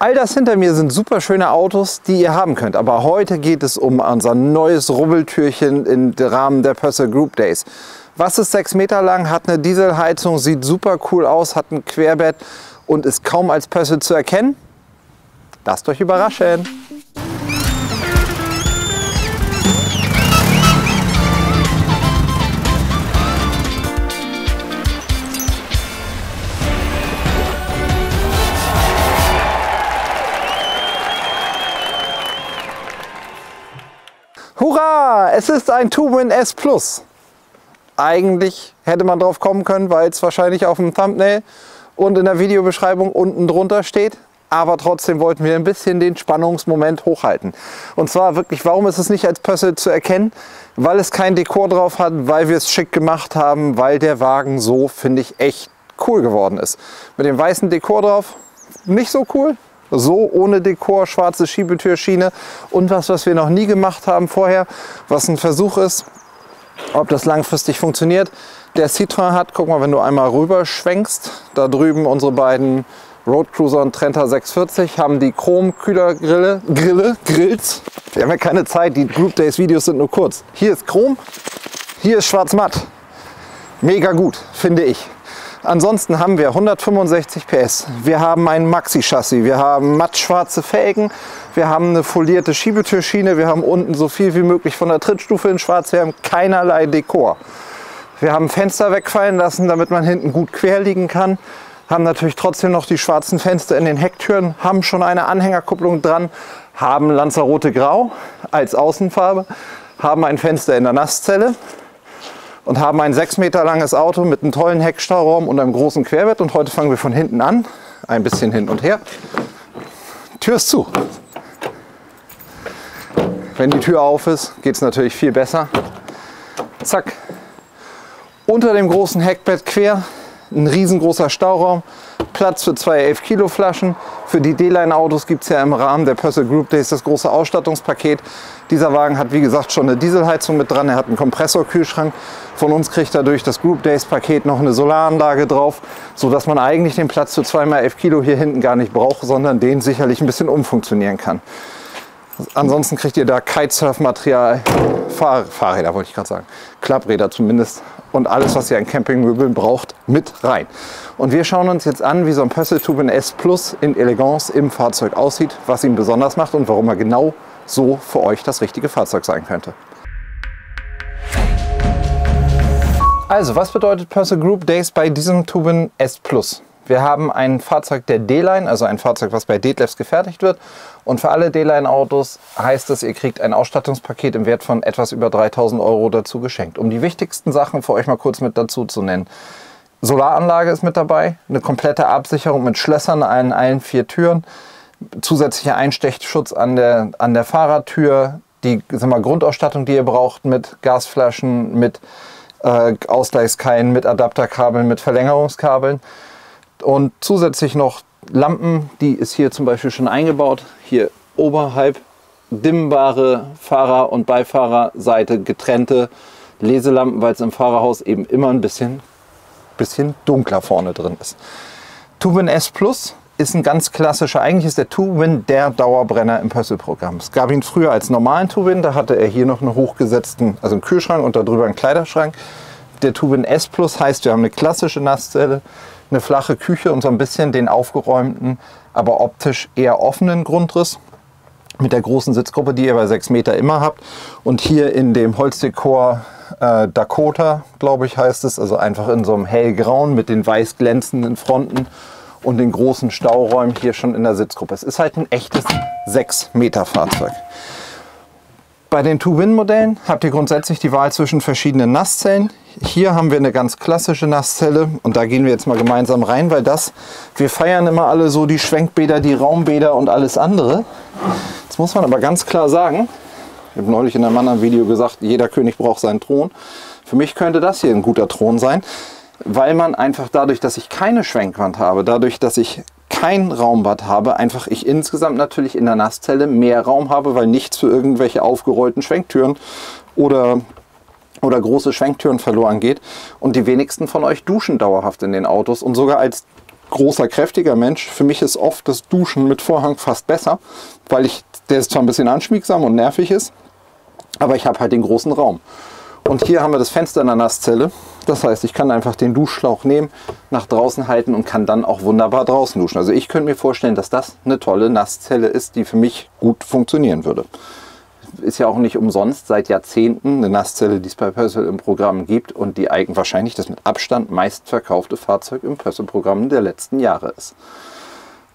All das hinter mir sind super schöne Autos, die ihr haben könnt. Aber heute geht es um unser neues Rubbeltürchen im Rahmen der Purser Group Days. Was ist 6 Meter lang, hat eine Dieselheizung, sieht super cool aus, hat ein Querbett und ist kaum als Purser zu erkennen? Lasst euch überraschen. Hurra! Es ist ein Two-Win S Plus. Eigentlich hätte man drauf kommen können, weil es wahrscheinlich auf dem Thumbnail und in der Videobeschreibung unten drunter steht. Aber trotzdem wollten wir ein bisschen den Spannungsmoment hochhalten. Und zwar wirklich, warum ist es nicht als Pössl zu erkennen? Weil es kein Dekor drauf hat, weil wir es schick gemacht haben, weil der Wagen so, finde ich, echt cool geworden ist. Mit dem weißen Dekor drauf, nicht so cool, so ohne Dekor, schwarze Schiebetürschiene und was, was wir noch nie gemacht haben vorher, was ein Versuch ist, ob das langfristig funktioniert. Der Citroën hat, guck mal, wenn du einmal rüber schwenkst, da drüben unsere beiden Road Cruiser und Trenta 640 haben die Chrom-Kühlergrille, Grille, Grills. Wir haben ja keine Zeit, die Group Days Videos sind nur kurz. Hier ist Chrom, hier ist schwarz-matt. Mega gut, finde ich. Ansonsten haben wir 165 PS. Wir haben ein Maxi-Chassis. Wir haben mattschwarze Felgen. Wir haben eine folierte Schiebetürschiene. Wir haben unten so viel wie möglich von der Trittstufe in schwarz. Wir haben keinerlei Dekor. Wir haben Fenster wegfallen lassen, damit man hinten gut quer liegen kann. Haben natürlich trotzdem noch die schwarzen Fenster in den Hecktüren. Haben schon eine Anhängerkupplung dran. Haben Lanzarote Grau als Außenfarbe. Haben ein Fenster in der Nasszelle und haben ein sechs Meter langes Auto mit einem tollen Heckstauraum und einem großen Querbett. Und heute fangen wir von hinten an, ein bisschen hin und her. Tür ist zu. Wenn die Tür auf ist, geht es natürlich viel besser. Zack. Unter dem großen Heckbett quer, ein riesengroßer Stauraum, Platz für zwei 11 Kilo Flaschen. Für die D-Line-Autos gibt es ja im Rahmen der Purcell Group Days das große Ausstattungspaket. Dieser Wagen hat wie gesagt schon eine Dieselheizung mit dran, er hat einen Kompressorkühlschrank. Von uns kriegt er durch das Group Days Paket noch eine Solaranlage drauf, sodass man eigentlich den Platz für 2x11 Kilo hier hinten gar nicht braucht, sondern den sicherlich ein bisschen umfunktionieren kann. Ansonsten kriegt ihr da Kitesurf-Material, Fahr Fahrräder wollte ich gerade sagen, Klappräder zumindest und alles, was ihr an Campingmöbeln braucht, mit rein. Und wir schauen uns jetzt an, wie so ein Pösseltube S Plus in Elegance im Fahrzeug aussieht, was ihn besonders macht und warum er genau so für euch das richtige Fahrzeug sein könnte. Also, was bedeutet Purcell Group Days bei diesem Tubin S Plus? Wir haben ein Fahrzeug der D-Line, also ein Fahrzeug, was bei Detlefs gefertigt wird. Und für alle D-Line-Autos heißt es, ihr kriegt ein Ausstattungspaket im Wert von etwas über 3000 Euro dazu geschenkt. Um die wichtigsten Sachen für euch mal kurz mit dazu zu nennen. Solaranlage ist mit dabei, eine komplette Absicherung mit Schlössern an allen vier Türen, zusätzlicher Einstechschutz an der, an der Fahrertür, die sagen wir, Grundausstattung, die ihr braucht mit Gasflaschen, mit äh, Ausgleichskeilen, mit Adapterkabeln, mit Verlängerungskabeln. Und zusätzlich noch Lampen, die ist hier zum Beispiel schon eingebaut. Hier oberhalb dimmbare Fahrer- und Beifahrerseite getrennte Leselampen, weil es im Fahrerhaus eben immer ein bisschen, bisschen dunkler vorne drin ist. Tubin S Plus ist ein ganz klassischer, eigentlich ist der Two-Win der Dauerbrenner im Pössl-Programm. Es gab ihn früher als normalen Two-Win, da hatte er hier noch einen hochgesetzten, also einen Kühlschrank und darüber einen Kleiderschrank. Der Two-Win S Plus heißt, wir haben eine klassische Nasszelle, eine flache Küche und so ein bisschen den aufgeräumten, aber optisch eher offenen Grundriss mit der großen Sitzgruppe, die ihr bei 6 Meter immer habt. Und hier in dem Holzdekor äh, Dakota, glaube ich, heißt es, also einfach in so einem hellgrauen mit den weiß glänzenden Fronten und den großen Stauräumen hier schon in der Sitzgruppe. Es ist halt ein echtes 6 Meter Fahrzeug. Bei den Two-Win-Modellen habt ihr grundsätzlich die Wahl zwischen verschiedenen Nasszellen. Hier haben wir eine ganz klassische Nasszelle und da gehen wir jetzt mal gemeinsam rein, weil das, wir feiern immer alle so die Schwenkbäder, die Raumbäder und alles andere. Jetzt muss man aber ganz klar sagen, ich habe neulich in einem anderen Video gesagt, jeder König braucht seinen Thron. Für mich könnte das hier ein guter Thron sein, weil man einfach dadurch, dass ich keine Schwenkwand habe, dadurch, dass ich kein Raumbad habe, einfach ich insgesamt natürlich in der Nasszelle mehr Raum habe, weil nichts für irgendwelche aufgerollten Schwenktüren oder, oder große Schwenktüren verloren geht. Und die wenigsten von euch duschen dauerhaft in den Autos und sogar als großer, kräftiger Mensch. Für mich ist oft das Duschen mit Vorhang fast besser, weil ich, der ist zwar ein bisschen anschmiegsam und nervig ist, aber ich habe halt den großen Raum. Und hier haben wir das Fenster in der Nasszelle. Das heißt, ich kann einfach den Duschschlauch nehmen, nach draußen halten und kann dann auch wunderbar draußen duschen. Also ich könnte mir vorstellen, dass das eine tolle Nasszelle ist, die für mich gut funktionieren würde. Ist ja auch nicht umsonst seit Jahrzehnten eine Nasszelle, die es bei Pössl im Programm gibt und die eigentlich wahrscheinlich das mit Abstand meistverkaufte Fahrzeug im Pössl-Programm der letzten Jahre ist.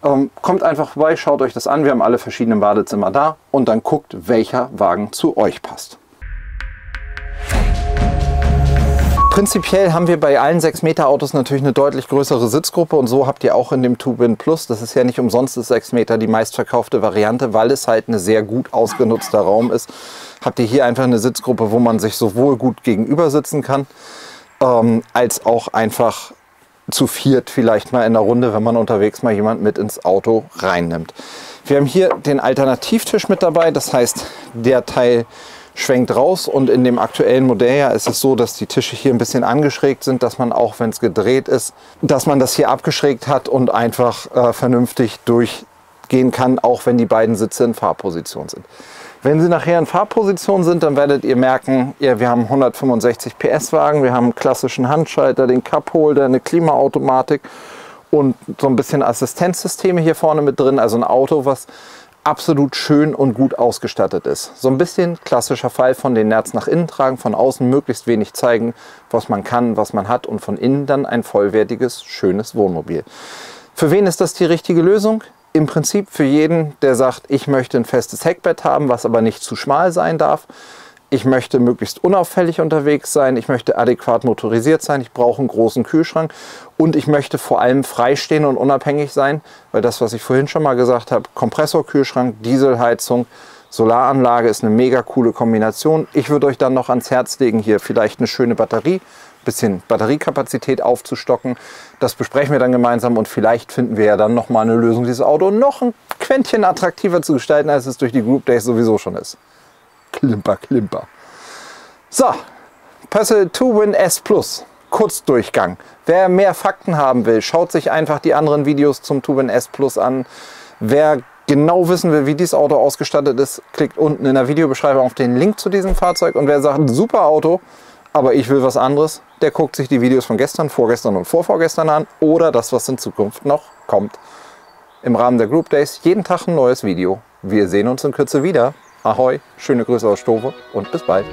Ähm, kommt einfach vorbei, schaut euch das an. Wir haben alle verschiedenen Badezimmer da und dann guckt, welcher Wagen zu euch passt. Prinzipiell haben wir bei allen 6 Meter Autos natürlich eine deutlich größere Sitzgruppe und so habt ihr auch in dem Tubin Plus, das ist ja nicht umsonst das 6 Meter die meistverkaufte Variante, weil es halt ein sehr gut ausgenutzter Raum ist. Habt ihr hier einfach eine Sitzgruppe, wo man sich sowohl gut gegenüber sitzen kann, ähm, als auch einfach zu viert vielleicht mal in der Runde, wenn man unterwegs mal jemand mit ins Auto reinnimmt. Wir haben hier den Alternativtisch mit dabei, das heißt der Teil schwenkt raus und in dem aktuellen Modell ja ist es so, dass die Tische hier ein bisschen angeschrägt sind, dass man auch wenn es gedreht ist, dass man das hier abgeschrägt hat und einfach äh, vernünftig durchgehen kann, auch wenn die beiden Sitze in Fahrposition sind. Wenn sie nachher in Fahrposition sind, dann werdet ihr merken, ja, wir haben 165 PS Wagen, wir haben einen klassischen Handschalter, den Cupholder, eine Klimaautomatik und so ein bisschen Assistenzsysteme hier vorne mit drin, also ein Auto, was absolut schön und gut ausgestattet ist. So ein bisschen klassischer Fall von den Nerz nach innen tragen, von außen möglichst wenig zeigen, was man kann, was man hat und von innen dann ein vollwertiges, schönes Wohnmobil. Für wen ist das die richtige Lösung? Im Prinzip für jeden, der sagt, ich möchte ein festes Heckbett haben, was aber nicht zu schmal sein darf ich möchte möglichst unauffällig unterwegs sein, ich möchte adäquat motorisiert sein, ich brauche einen großen Kühlschrank und ich möchte vor allem freistehen und unabhängig sein, weil das, was ich vorhin schon mal gesagt habe, Kompressorkühlschrank, Dieselheizung, Solaranlage ist eine mega coole Kombination. Ich würde euch dann noch ans Herz legen, hier vielleicht eine schöne Batterie, bisschen Batteriekapazität aufzustocken. Das besprechen wir dann gemeinsam und vielleicht finden wir ja dann noch mal eine Lösung, dieses Auto noch ein Quäntchen attraktiver zu gestalten, als es durch die Group Days sowieso schon ist. Klimper, klimper. So, Pössl 2Win S Plus. Kurzdurchgang. Wer mehr Fakten haben will, schaut sich einfach die anderen Videos zum 2Win S Plus an. Wer genau wissen will, wie dieses Auto ausgestattet ist, klickt unten in der Videobeschreibung auf den Link zu diesem Fahrzeug. Und wer sagt, super Auto, aber ich will was anderes, der guckt sich die Videos von gestern, vorgestern und vorvorgestern an oder das, was in Zukunft noch kommt. Im Rahmen der Group Days jeden Tag ein neues Video. Wir sehen uns in Kürze wieder. Ahoi, schöne Grüße aus Stove und bis bald.